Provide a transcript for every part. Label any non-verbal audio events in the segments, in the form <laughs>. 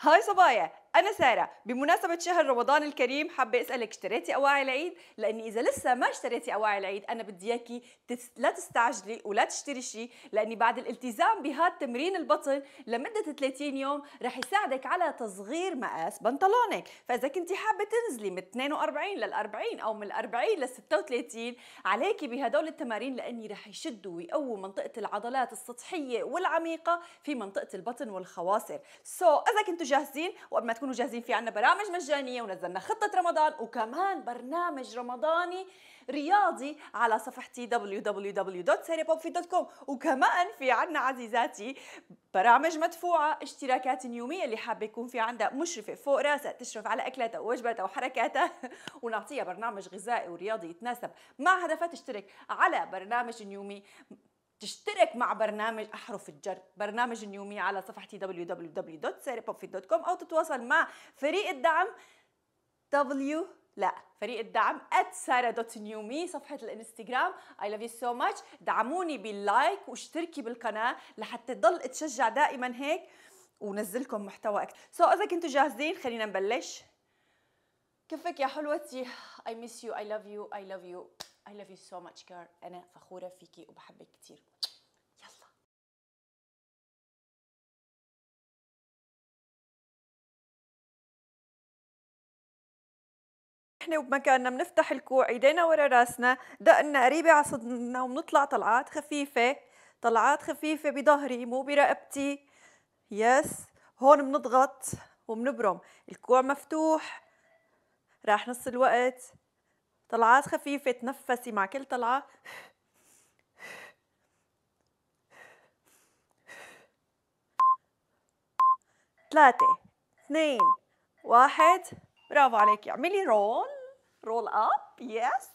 هاي صبايا أنا سارة. بمناسبة شهر رمضان الكريم حابة أسألك اشتريتي أواعي العيد؟ لأني إذا لسه ما اشتريتي أواعي العيد أنا بدي إياكي تس... لا تستعجلي ولا تشتري شيء لأني بعد الالتزام بهذا تمرين البطن لمدة 30 يوم رح يساعدك على تصغير مقاس بنطلونك. فإذا كنتي حابة تنزلي من 42 لل 40 أو من 40 لل 36 عليكي بهدول التمارين لأني رح يشدوا ويقووا منطقة العضلات السطحية والعميقة في منطقة البطن والخواصر. سو so, إذا كنتوا جاهزين وقبل ما تكونوا جاهزين في عنا برامج مجانية ونزلنا خطة رمضان وكمان برنامج رمضاني رياضي على صفحتي www.seripopfi.com وكمان في عنا عزيزاتي برامج مدفوعة اشتراكات يومية اللي حابة يكون في عندها مشرفة فوق راسها تشرف على أكلاتها ووجباتها وحركاتها. <laughs> ونعطيها برنامج غذائي ورياضي يتناسب مع هدفها تشترك على برنامج يومي تشترك مع برنامج أحرف الجر برنامج اليومي على صفحتي www.sarapopfit.com أو تتواصل مع فريق الدعم W لا فريق الدعم @sara.newme صفحة الإنستغرام. I love you so much. دعموني بال like واشتركي بالقناة لحتى تضل تشجع دائما هيك ونزلكم محتوى أكثر. so so, إذا كنتوا جاهزين خلينا نبلش. كيفك يا حلوتي؟ I miss you. I love you. I love you. I love you so much girl. أنا فخورة فيكي وبحبك كثير يلا. إحنا وبمكاننا بنفتح الكوع إيدينا ورا راسنا دقنا قريبة على صدرنا وبنطلع طلعات خفيفة. طلعات خفيفة بظهري مو برقبتي. يس هون بنضغط وبنبرم. الكوع مفتوح. راح نص الوقت. طلعات خفيفة تنفسي مع كل طلعة. ثلاثة اثنين واحد. برافو عليكي. اعملي roll roll up yes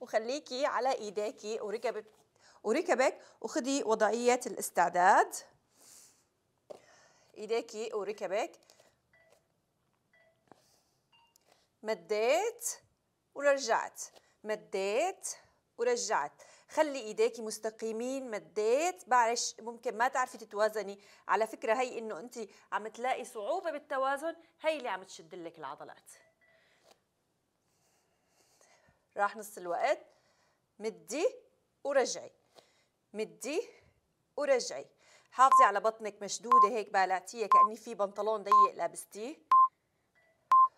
وخليكي على ايديكي وركبك وركبك. وخدي وضعية الاستعداد. ايديكي وركبك. مديت. ورجعت. مديت ورجعت. خلي ايديكي مستقيمين مديت. بعرش ممكن ما تعرفي تتوازني. على فكرة هي إنه انت عم تلاقي صعوبة بالتوازن هي اللي عم تشد لك العضلات. راح نص الوقت. مدي ورجعي. مدي ورجعي. حافظي على بطنك مشدودة هيك بالعتيها كأني في بنطلون ضيق لابستيه.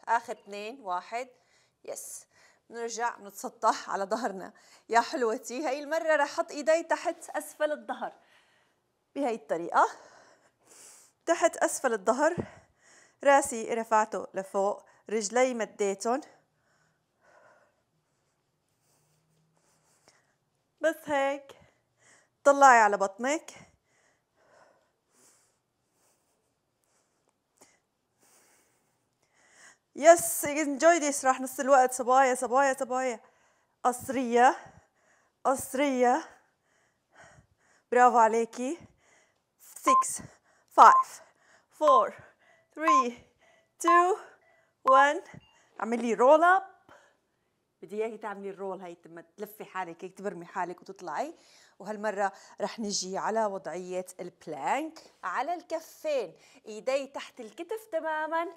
آخر اثنين واحد. يس. بنرجع بنتسطح على ظهرنا. يا حلوتي هاي المرة رح أحط إيدي تحت أسفل الظهر. بهي الطريقة. تحت أسفل الظهر. راسي رفعته لفوق. رجلي مديتهم. بس هيك. طلعي على بطنك. yes enjoy this راح نص الوقت صبايا صبايا صبايا. قصرية قصرية. برافو عليكي. 6 5 4 3 2 1 اعملي roll up بدي إياكي تعملي ال roll هي تلفي حالك هيك تبرمي حالك وتطلعي. وهالمرة رح نجي على وضعية ال plank على الكفين. إيدي تحت الكتف تماما.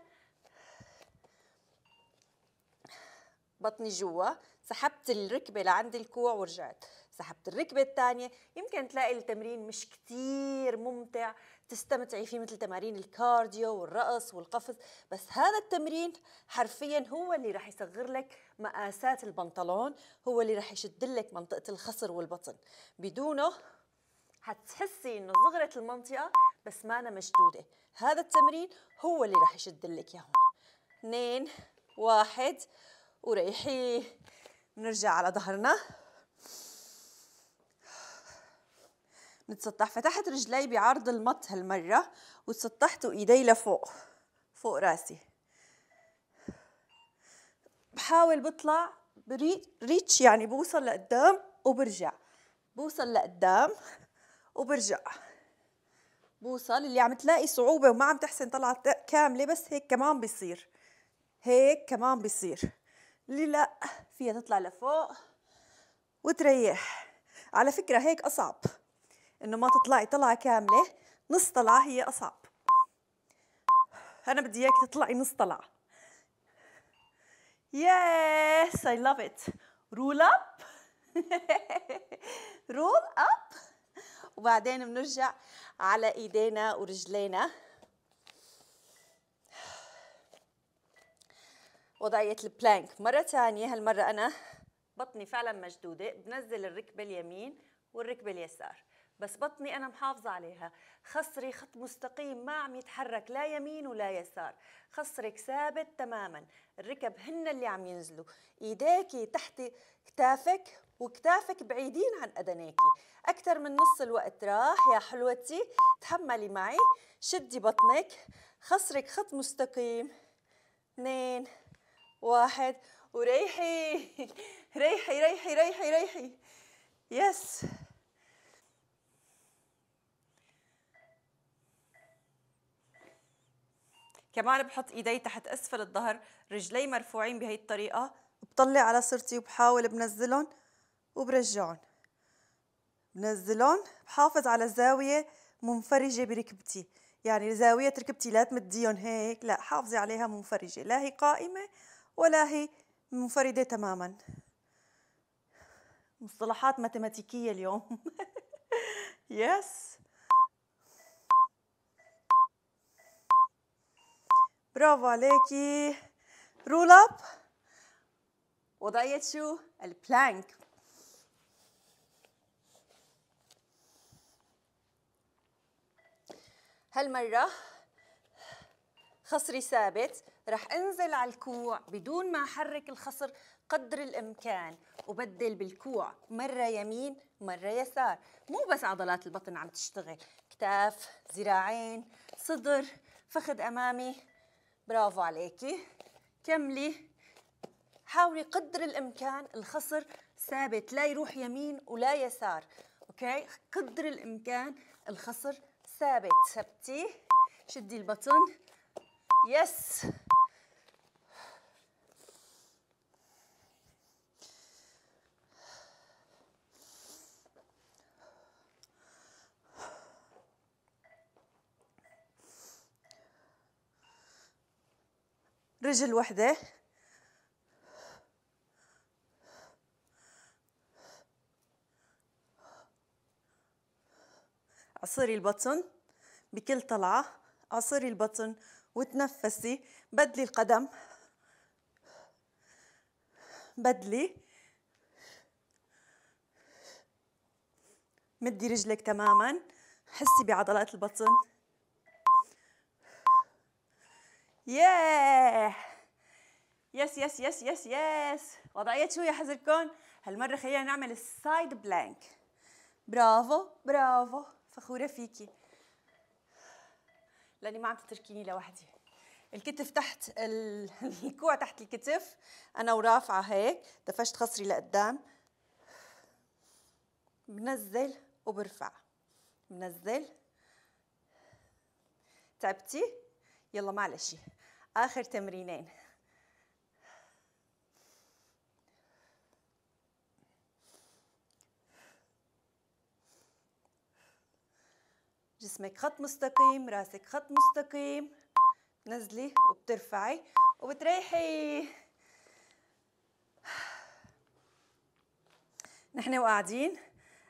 بطني جوا سحبت الركبة لعند الكوع ورجعت. سحبت الركبة الثانية يمكن تلاقي التمرين مش كتير ممتع. تستمتعي فيه مثل تمارين ال cardio والرقص والقفز بس هذا التمرين حرفيا هو اللي رح يصغر لك مقاسات البنطلون هو اللي رح يشد لك منطقة الخصر والبطن. بدونه حتحسي إنه صغرت المنطقة بس ما أنا مشدودة. هذا التمرين هو اللي رح يشد لك اياه اثنين واحد. وريحي نرجع على ظهرنا. نتسطح. فتحت رجلي بعرض المط هالمرة وتسطحت ايدي لفوق فوق راسي. بحاول بطلع بريتش يعني بوصل لقدام وبرجع. بوصل لقدام وبرجع. بوصل. اللي عم تلاقي صعوبة وما عم تحسن طلعة كاملة بس هيك كمان بيصير. هيك كمان بيصير. اللي لا؟ فيها تطلع لفوق وتريح. على فكرة هيك أصعب. إنه ما تطلعي طلعة كاملة نص طلعة هي أصعب. أنا بدي اياك تطلعي نص طلعة. yes I love it roll up roll up وبعدين بنرجع على إيدينا ورجلينا. وضعية ال plank مرة ثانية هالمرة أنا بطني فعلا مشدودة بنزل الركبة اليمين والركبة اليسار بس بطني أنا محافظة عليها. خصري خط مستقيم ما عم يتحرك لا يمين ولا يسار. خصرك ثابت تماما. الركب هن اللي عم ينزلوا. ايديكي تحت كتافك وكتافك بعيدين عن أدنيكي أكثر من نص الوقت راح. يا حلوتي تحملي معي. شدي بطنك. خصرك خط مستقيم. اثنين. واحد وريحي ريحي ريحي ريحي ريحي. يس كمان بحط إيدي تحت أسفل الظهر رجلي مرفوعين بهي الطريقة. بطلع على صرتي وبحاول بنزلهم وبرجعهم. بنزلهم بحافظ على زاويه منفرجة بركبتي. يعني زاويه ركبتي لا تمديهم هيك لا حافظي عليها منفرجة. لا هي قائمة ولا هي مفرودة تماما. مصطلحات ماتيماتيكية اليوم. <laughs> yes برافو عليكي. roll up وضعية شو؟ ال plank هالمرة خصري ثابت. رح انزل على الكوع بدون ما احرك الخصر قدر الامكان وبدل بالكوع مرة يمين مرة يسار. مو بس عضلات البطن عم تشتغل. كتاف ذراعين صدر فخذ أمامي. برافو عليكي. كملي. حاولي قدر الإمكان الخصر ثابت لا يروح يمين ولا يسار. أوكي؟ قدر الإمكان الخصر ثابت. ثبتي شدي البطن. يس! رجل وحده. عصري البطن بكل طلعة. عصري البطن وتنفسي. بدلي القدم. بدلي. مدي رجلك تماما. حسي بعضلات البطن. ياه! yes yes yes yes yes وضعية شو يا حزركون هالمرة خلينا نعمل ال side plank برافو برافو. فخورة فيكي. لأني ما عم تتركيني لوحدي. الكتف تحت <laughs> الكوع تحت الكتف. أنا ورافعة هيك. دفشت خصري لقدام. بنزل وبرفع. بنزل تعبتي؟ يلا معلش آخر تمرينين. جسمك خط مستقيم راسك خط مستقيم. نزلي وبترفعي وبتريحي. نحن وقاعدين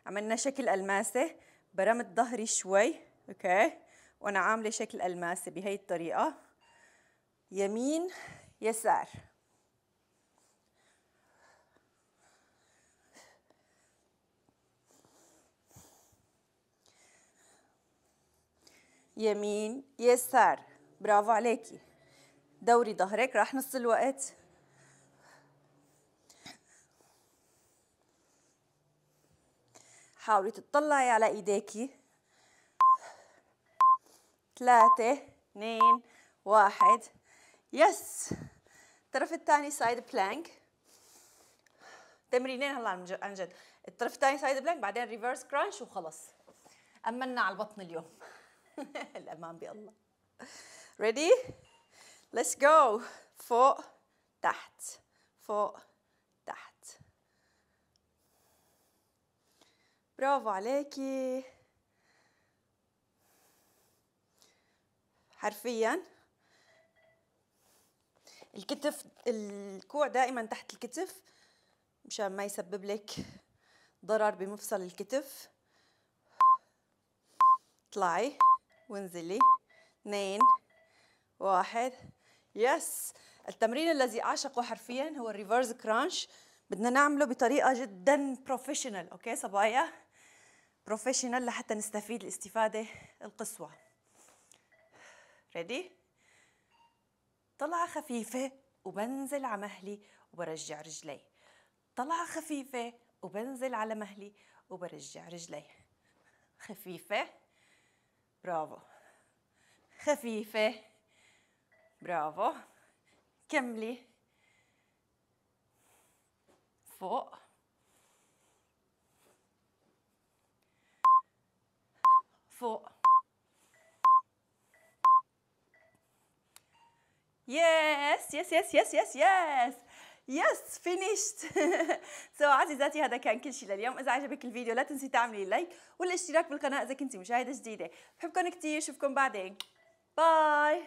عملنا شكل ألماسة برمت ظهري شوي أوكي؟ وأنا عاملة شكل الماسه بهي الطريقة. يمين يسار. يمين يسار. برافو عليكي. دوري ظهرك راح نص الوقت. حاولي تطلعي على إيديكي. ثلاثة اثنين واحد. yes الطرف الثاني side plank تمرينين هلا عن جد الطرف الثاني side plank بعدين reverse crunch وخلص. أمنا على البطن اليوم. <laughs> الأمان بالله ready? Let's go. فوق تحت. فوق تحت. برافو عليكي. حرفيا. الكتف الكوع دائما تحت الكتف مشان ما يسبب لك ضرر بمفصل الكتف. اطلعي وانزلي. اثنين واحد. yes التمرين الذي أعشقه حرفيا هو ال reverse crunch بدنا نعمله بطريقة جدا professional okay صبايا؟ professional لحتى نستفيد الاستفادة القصوى. ready طلعة خفيفة وبنزل على مهلي وبرجع رجلي. طلعة خفيفة وبنزل على مهلي وبرجع رجلي. خفيفة؟ برافو. خفيفة؟ برافو. كملي. فوق. yes yes yes yes yes yes yes finished so عزيزاتي هذا كان كل شيء لليوم. إذا عجبك الفيديو لا تنسي تعملي like والاشتراك بالقناة إذا كنتي مشاهدة جديدة. بحبكم كثير أشوفكم بعدين. bye